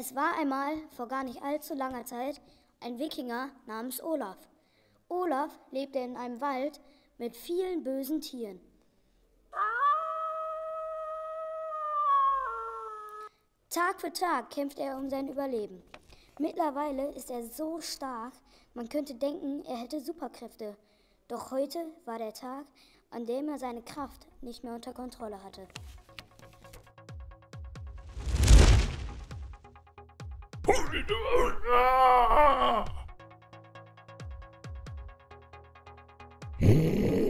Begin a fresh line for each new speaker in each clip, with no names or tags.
Es war einmal vor gar nicht allzu langer Zeit ein Wikinger namens Olaf. Olaf lebte in einem Wald mit vielen bösen Tieren. Tag für Tag kämpft er um sein Überleben. Mittlerweile ist er so stark, man könnte denken, er hätte Superkräfte. Doch heute war der Tag, an dem er seine Kraft nicht mehr unter Kontrolle hatte. Hmm.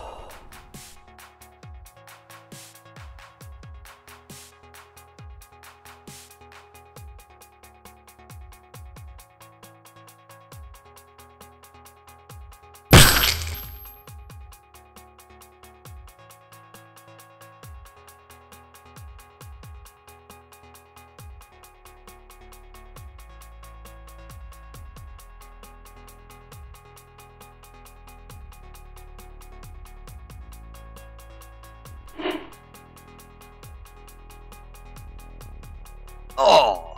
Oh!